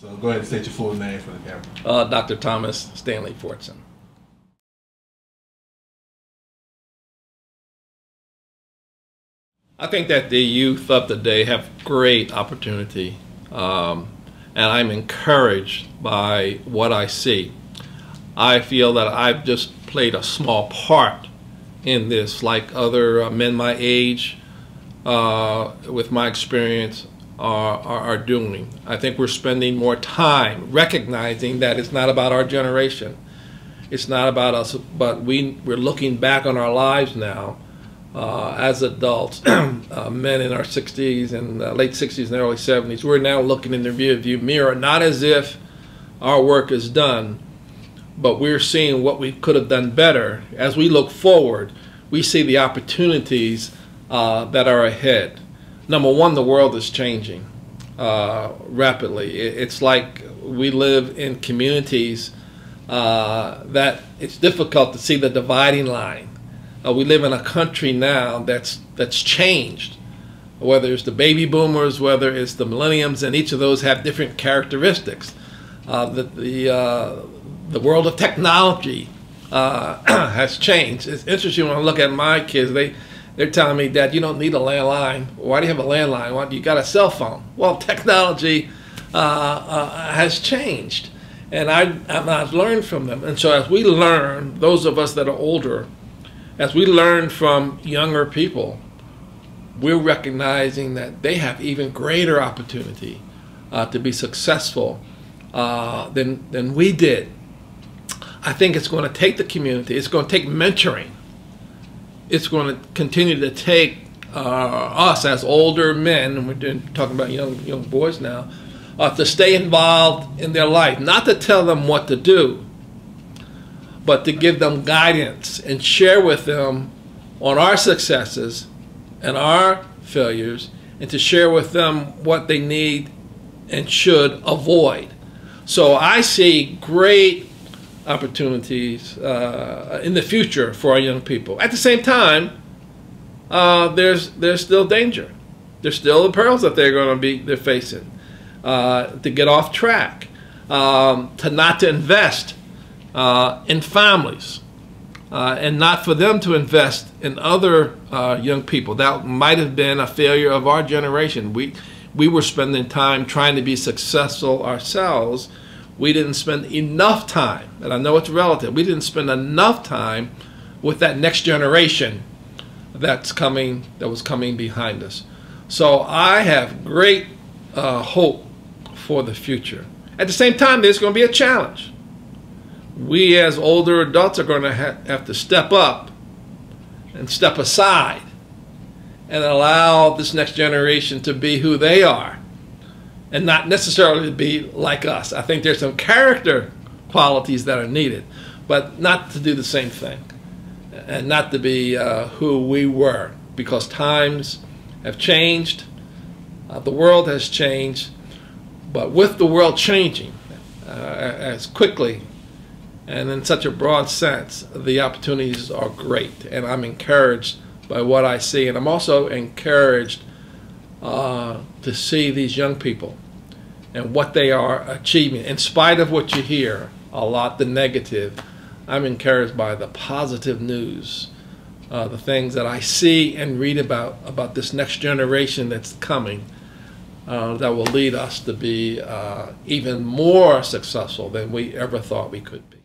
So go ahead and state your full name for the camera. Uh, Dr. Thomas Stanley Fortson. I think that the youth of the day have great opportunity, um, and I'm encouraged by what I see. I feel that I've just played a small part in this, like other uh, men my age, uh, with my experience, are, are, are doing. I think we're spending more time recognizing that it's not about our generation. It's not about us, but we, we're looking back on our lives now uh, as adults, uh, men in our 60s and uh, late 60s and early 70s, we're now looking in the rearview mirror, not as if our work is done, but we're seeing what we could have done better. As we look forward, we see the opportunities uh, that are ahead. Number one, the world is changing uh, rapidly. It's like we live in communities uh, that it's difficult to see the dividing line uh, we live in a country now that's that's changed. Whether it's the baby boomers, whether it's the millenniums, and each of those have different characteristics. Uh, the the, uh, the world of technology uh, has changed. It's interesting when I look at my kids. They they're telling me, Dad, you don't need a landline. Why do you have a landline? Why do you got a cell phone? Well, technology uh, uh, has changed, and I I've learned from them. And so as we learn, those of us that are older as we learn from younger people, we're recognizing that they have even greater opportunity uh, to be successful uh, than, than we did. I think it's going to take the community, it's going to take mentoring, it's going to continue to take uh, us as older men, and we're talking about young, young boys now, uh, to stay involved in their life, not to tell them what to do, but to give them guidance and share with them on our successes and our failures and to share with them what they need and should avoid. So I see great opportunities uh, in the future for our young people. At the same time, uh, there's there's still danger. There's still the perils that they're going to be they're facing. Uh, to get off track, um, to not to invest uh, in families uh, and not for them to invest in other uh, young people. That might have been a failure of our generation. We, we were spending time trying to be successful ourselves. We didn't spend enough time, and I know it's relative, we didn't spend enough time with that next generation that's coming, that was coming behind us. So I have great uh, hope for the future. At the same time, there's going to be a challenge we as older adults are going to ha have to step up and step aside and allow this next generation to be who they are and not necessarily to be like us. I think there's some character qualities that are needed, but not to do the same thing and not to be uh, who we were because times have changed, uh, the world has changed, but with the world changing uh, as quickly and in such a broad sense, the opportunities are great. And I'm encouraged by what I see. And I'm also encouraged uh, to see these young people and what they are achieving. In spite of what you hear, a lot the negative, I'm encouraged by the positive news, uh, the things that I see and read about, about this next generation that's coming. Uh, that will lead us to be uh, even more successful than we ever thought we could be.